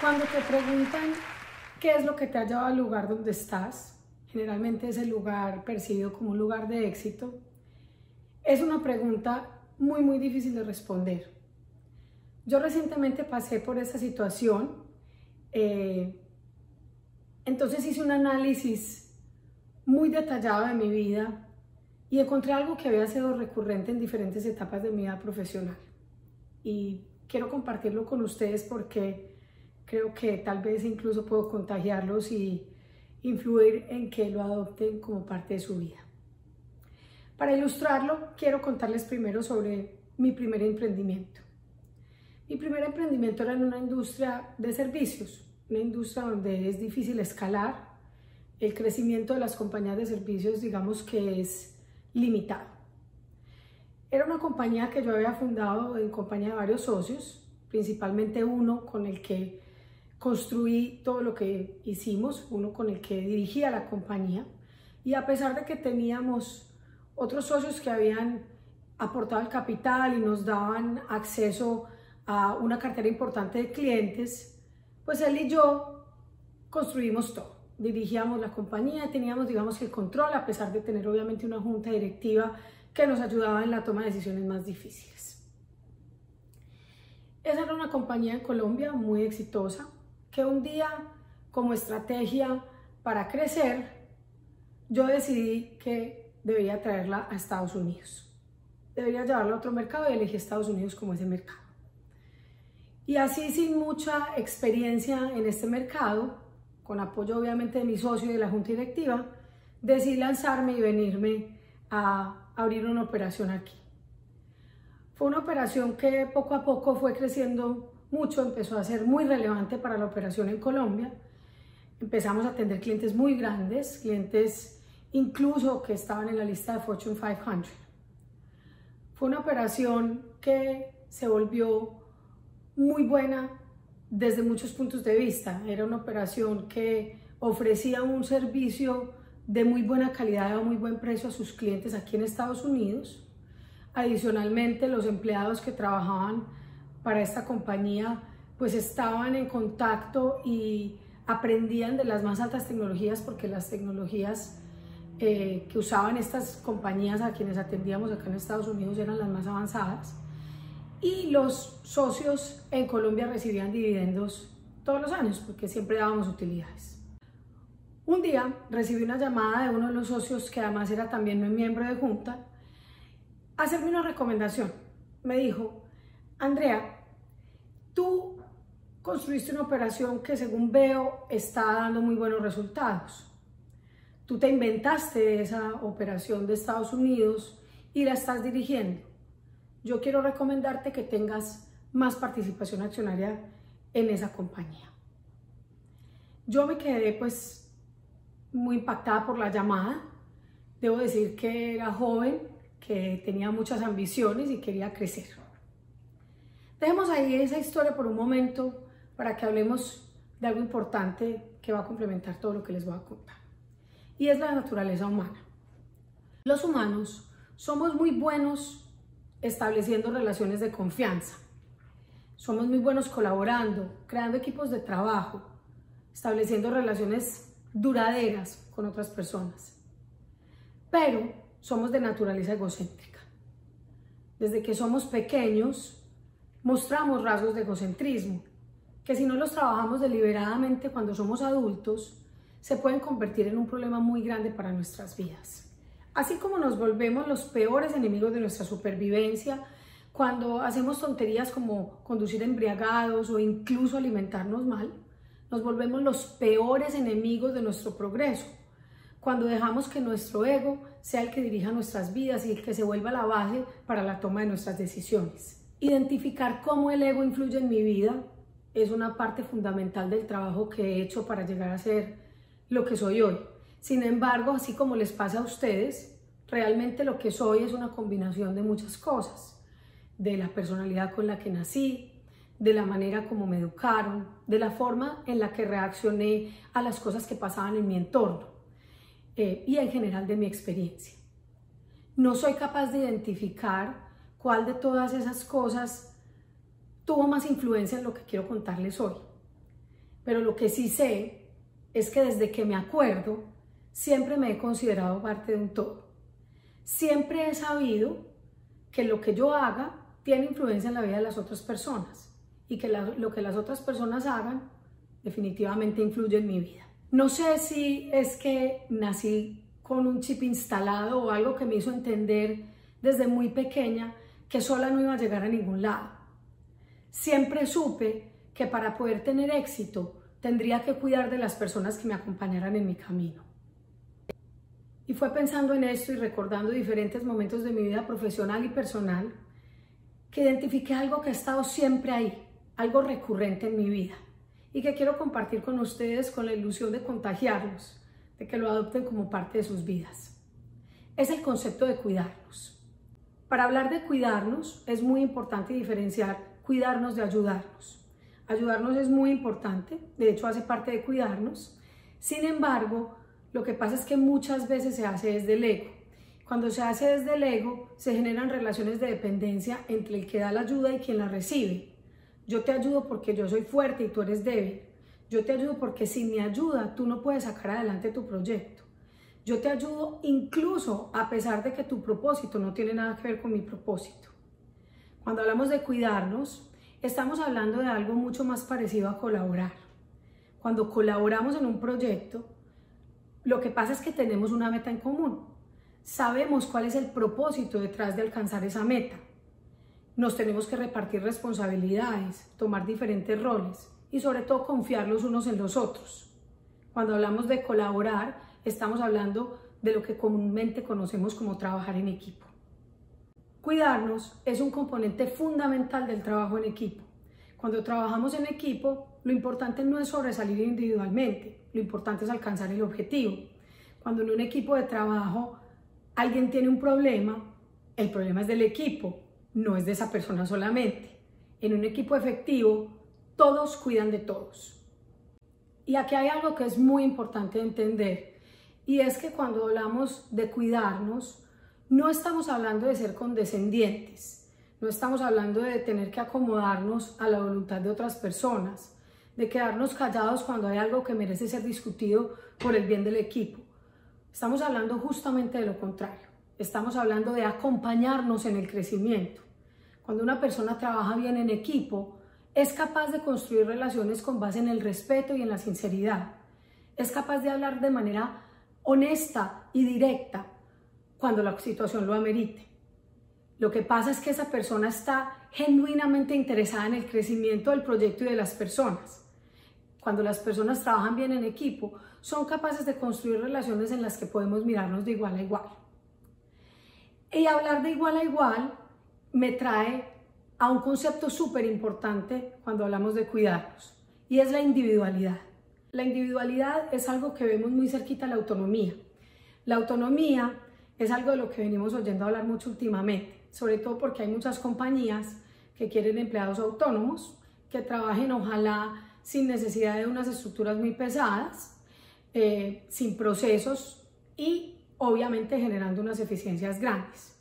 Cuando te preguntan qué es lo que te ha llevado al lugar donde estás, generalmente es el lugar percibido como un lugar de éxito, es una pregunta muy, muy difícil de responder. Yo recientemente pasé por esa situación, eh, entonces hice un análisis muy detallado de mi vida y encontré algo que había sido recurrente en diferentes etapas de mi vida profesional. Y quiero compartirlo con ustedes porque creo que tal vez incluso puedo contagiarlos y influir en que lo adopten como parte de su vida. Para ilustrarlo, quiero contarles primero sobre mi primer emprendimiento. Mi primer emprendimiento era en una industria de servicios, una industria donde es difícil escalar, el crecimiento de las compañías de servicios digamos que es limitado. Era una compañía que yo había fundado en compañía de varios socios, principalmente uno con el que construí todo lo que hicimos, uno con el que dirigía la compañía, y a pesar de que teníamos otros socios que habían aportado el capital y nos daban acceso a una cartera importante de clientes, pues él y yo construimos todo. Dirigíamos la compañía teníamos, digamos, el control, a pesar de tener obviamente una junta directiva que nos ayudaba en la toma de decisiones más difíciles. Esa era una compañía en Colombia muy exitosa, que un día como estrategia para crecer, yo decidí que debería traerla a Estados Unidos. Debería llevarla a otro mercado y elegí Estados Unidos como ese mercado. Y así sin mucha experiencia en este mercado, con apoyo obviamente de mi socio y de la junta directiva, decidí lanzarme y venirme a abrir una operación aquí. Fue una operación que poco a poco fue creciendo mucho, empezó a ser muy relevante para la operación en Colombia. Empezamos a atender clientes muy grandes, clientes incluso que estaban en la lista de Fortune 500. Fue una operación que se volvió muy buena desde muchos puntos de vista. Era una operación que ofrecía un servicio de muy buena calidad a muy buen precio a sus clientes aquí en Estados Unidos. Adicionalmente, los empleados que trabajaban para esta compañía pues estaban en contacto y aprendían de las más altas tecnologías porque las tecnologías eh, que usaban estas compañías a quienes atendíamos acá en Estados Unidos eran las más avanzadas y los socios en Colombia recibían dividendos todos los años porque siempre dábamos utilidades. Un día recibí una llamada de uno de los socios que además era también un miembro de junta a hacerme una recomendación. Me dijo, Andrea, tú construiste una operación que según veo está dando muy buenos resultados. Tú te inventaste esa operación de Estados Unidos y la estás dirigiendo. Yo quiero recomendarte que tengas más participación accionaria en esa compañía. Yo me quedé pues muy impactada por la llamada. Debo decir que era joven, que tenía muchas ambiciones y quería crecer. Dejemos ahí esa historia por un momento para que hablemos de algo importante que va a complementar todo lo que les voy a contar. Y es la naturaleza humana. Los humanos somos muy buenos estableciendo relaciones de confianza. Somos muy buenos colaborando, creando equipos de trabajo, estableciendo relaciones duraderas con otras personas. Pero somos de naturaleza egocéntrica. Desde que somos pequeños, mostramos rasgos de egocentrismo, que si no los trabajamos deliberadamente cuando somos adultos, se pueden convertir en un problema muy grande para nuestras vidas. Así como nos volvemos los peores enemigos de nuestra supervivencia cuando hacemos tonterías como conducir embriagados o incluso alimentarnos mal, nos volvemos los peores enemigos de nuestro progreso cuando dejamos que nuestro ego sea el que dirija nuestras vidas y el que se vuelva la base para la toma de nuestras decisiones. Identificar cómo el ego influye en mi vida es una parte fundamental del trabajo que he hecho para llegar a ser lo que soy hoy. Sin embargo, así como les pasa a ustedes, realmente lo que soy es una combinación de muchas cosas, de la personalidad con la que nací, de la manera como me educaron, de la forma en la que reaccioné a las cosas que pasaban en mi entorno eh, y en general de mi experiencia. No soy capaz de identificar cuál de todas esas cosas tuvo más influencia en lo que quiero contarles hoy. Pero lo que sí sé es que desde que me acuerdo, siempre me he considerado parte de un todo. Siempre he sabido que lo que yo haga tiene influencia en la vida de las otras personas y que lo que las otras personas hagan definitivamente influye en mi vida. No sé si es que nací con un chip instalado o algo que me hizo entender desde muy pequeña que sola no iba a llegar a ningún lado. Siempre supe que para poder tener éxito tendría que cuidar de las personas que me acompañaran en mi camino. Y fue pensando en esto y recordando diferentes momentos de mi vida profesional y personal que identifiqué algo que ha estado siempre ahí, algo recurrente en mi vida y que quiero compartir con ustedes con la ilusión de contagiarlos, de que lo adopten como parte de sus vidas. Es el concepto de cuidarnos. Para hablar de cuidarnos es muy importante diferenciar cuidarnos de ayudarnos. Ayudarnos es muy importante, de hecho hace parte de cuidarnos. Sin embargo, lo que pasa es que muchas veces se hace desde el ego. Cuando se hace desde el ego, se generan relaciones de dependencia entre el que da la ayuda y quien la recibe. Yo te ayudo porque yo soy fuerte y tú eres débil. Yo te ayudo porque sin mi ayuda tú no puedes sacar adelante tu proyecto. Yo te ayudo incluso a pesar de que tu propósito no tiene nada que ver con mi propósito. Cuando hablamos de cuidarnos, Estamos hablando de algo mucho más parecido a colaborar. Cuando colaboramos en un proyecto, lo que pasa es que tenemos una meta en común. Sabemos cuál es el propósito detrás de alcanzar esa meta. Nos tenemos que repartir responsabilidades, tomar diferentes roles y sobre todo confiar los unos en los otros. Cuando hablamos de colaborar, estamos hablando de lo que comúnmente conocemos como trabajar en equipo. Cuidarnos es un componente fundamental del trabajo en equipo. Cuando trabajamos en equipo, lo importante no es sobresalir individualmente, lo importante es alcanzar el objetivo. Cuando en un equipo de trabajo alguien tiene un problema, el problema es del equipo, no es de esa persona solamente. En un equipo efectivo, todos cuidan de todos. Y aquí hay algo que es muy importante entender, y es que cuando hablamos de cuidarnos, no estamos hablando de ser condescendientes, no estamos hablando de tener que acomodarnos a la voluntad de otras personas, de quedarnos callados cuando hay algo que merece ser discutido por el bien del equipo. Estamos hablando justamente de lo contrario. Estamos hablando de acompañarnos en el crecimiento. Cuando una persona trabaja bien en equipo, es capaz de construir relaciones con base en el respeto y en la sinceridad. Es capaz de hablar de manera honesta y directa cuando la situación lo amerite. Lo que pasa es que esa persona está genuinamente interesada en el crecimiento del proyecto y de las personas. Cuando las personas trabajan bien en equipo, son capaces de construir relaciones en las que podemos mirarnos de igual a igual. Y hablar de igual a igual me trae a un concepto súper importante cuando hablamos de cuidarnos, y es la individualidad. La individualidad es algo que vemos muy cerquita a la autonomía. La autonomía es algo de lo que venimos oyendo hablar mucho últimamente, sobre todo porque hay muchas compañías que quieren empleados autónomos, que trabajen ojalá sin necesidad de unas estructuras muy pesadas, eh, sin procesos y obviamente generando unas eficiencias grandes.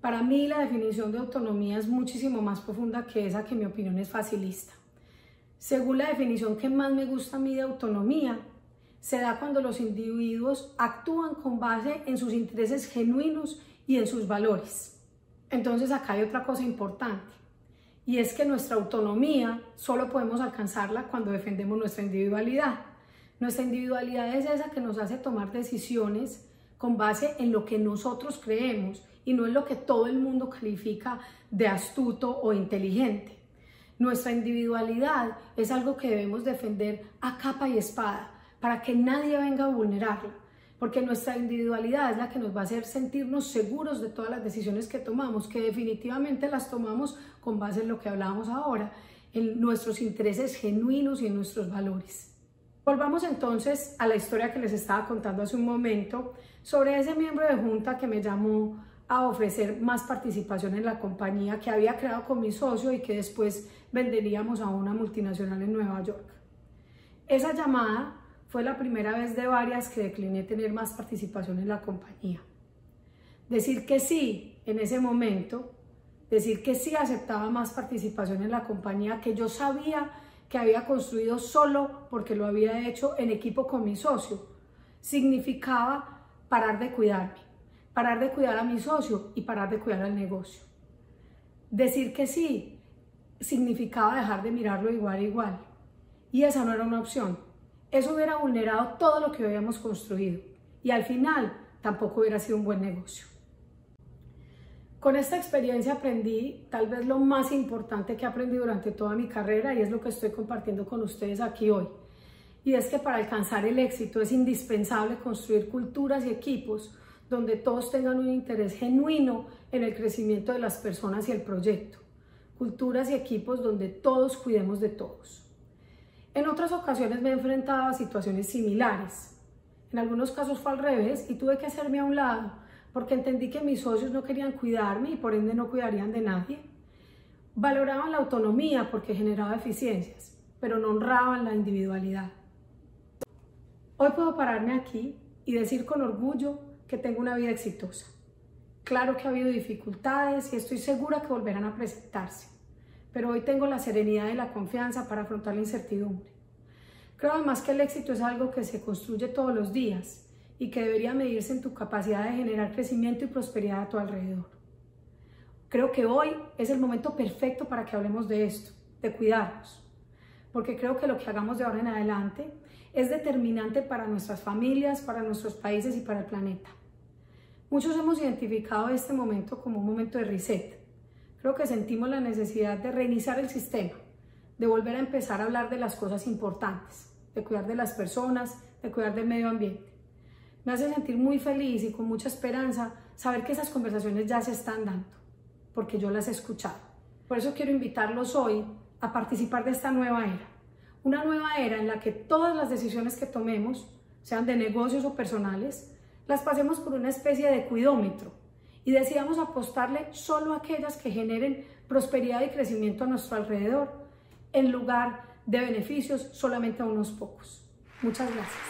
Para mí la definición de autonomía es muchísimo más profunda que esa que en mi opinión es facilista. Según la definición que más me gusta a mí de autonomía, se da cuando los individuos actúan con base en sus intereses genuinos y en sus valores. Entonces acá hay otra cosa importante y es que nuestra autonomía solo podemos alcanzarla cuando defendemos nuestra individualidad. Nuestra individualidad es esa que nos hace tomar decisiones con base en lo que nosotros creemos y no en lo que todo el mundo califica de astuto o inteligente. Nuestra individualidad es algo que debemos defender a capa y espada para que nadie venga a vulnerarla, porque nuestra individualidad es la que nos va a hacer sentirnos seguros de todas las decisiones que tomamos, que definitivamente las tomamos con base en lo que hablábamos ahora, en nuestros intereses genuinos y en nuestros valores. Volvamos entonces a la historia que les estaba contando hace un momento sobre ese miembro de junta que me llamó a ofrecer más participación en la compañía que había creado con mi socio y que después venderíamos a una multinacional en Nueva York. Esa llamada fue la primera vez de varias que decliné tener más participación en la compañía. Decir que sí en ese momento, decir que sí aceptaba más participación en la compañía que yo sabía que había construido solo porque lo había hecho en equipo con mi socio, significaba parar de cuidarme, parar de cuidar a mi socio y parar de cuidar al negocio. Decir que sí significaba dejar de mirarlo igual a igual. Y esa no era una opción. Eso hubiera vulnerado todo lo que habíamos construido. Y al final tampoco hubiera sido un buen negocio. Con esta experiencia aprendí tal vez lo más importante que he aprendido durante toda mi carrera y es lo que estoy compartiendo con ustedes aquí hoy. Y es que para alcanzar el éxito es indispensable construir culturas y equipos donde todos tengan un interés genuino en el crecimiento de las personas y el proyecto. Culturas y equipos donde todos cuidemos de todos. En otras ocasiones me he enfrentado a situaciones similares. En algunos casos fue al revés y tuve que hacerme a un lado porque entendí que mis socios no querían cuidarme y por ende no cuidarían de nadie. Valoraban la autonomía porque generaba eficiencias, pero no honraban la individualidad. Hoy puedo pararme aquí y decir con orgullo que tengo una vida exitosa. Claro que ha habido dificultades y estoy segura que volverán a presentarse, pero hoy tengo la serenidad y la confianza para afrontar la incertidumbre. Creo además que el éxito es algo que se construye todos los días y que debería medirse en tu capacidad de generar crecimiento y prosperidad a tu alrededor. Creo que hoy es el momento perfecto para que hablemos de esto, de cuidarnos, porque creo que lo que hagamos de ahora en adelante es determinante para nuestras familias, para nuestros países y para el planeta. Muchos hemos identificado este momento como un momento de reset. Creo que sentimos la necesidad de reiniciar el sistema, de volver a empezar a hablar de las cosas importantes, de cuidar de las personas, de cuidar del medio ambiente. Me hace sentir muy feliz y con mucha esperanza saber que esas conversaciones ya se están dando, porque yo las he escuchado. Por eso quiero invitarlos hoy a participar de esta nueva era. Una nueva era en la que todas las decisiones que tomemos, sean de negocios o personales, las pasemos por una especie de cuidómetro y decidamos apostarle solo a aquellas que generen prosperidad y crecimiento a nuestro alrededor, en lugar de beneficios solamente a unos pocos. Muchas gracias.